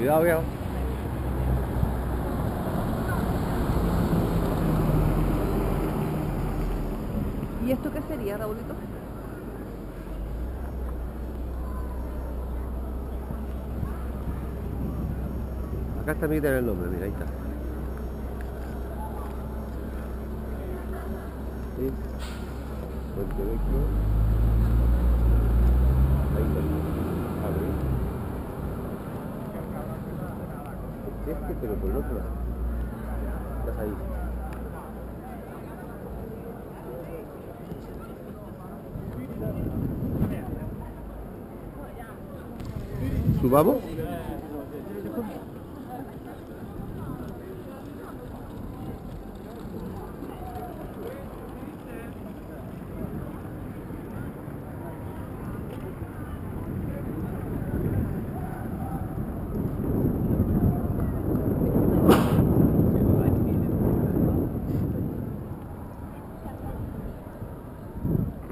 Cuidado, viejo. ¿Y esto qué sería, Raulito? Acá está mi el nombre, mira, ahí está. Sí. Ahí está. Este, pero por el otro lado. Estás ahí. ¿Subamos?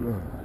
Yeah.